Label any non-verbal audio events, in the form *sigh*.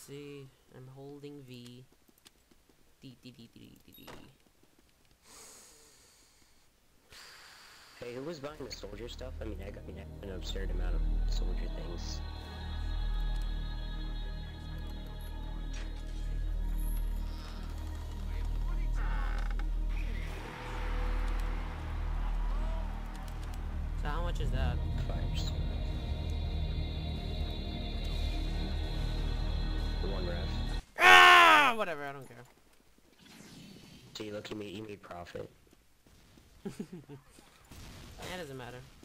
see. I'm holding V. D D D D D D. Hey, who was buying the soldier stuff? I mean, I got I mean, an absurd amount of soldier things. So how much is that? Whatever. I don't care. You look, you made, you made profit. *laughs* That doesn't matter. God damn it!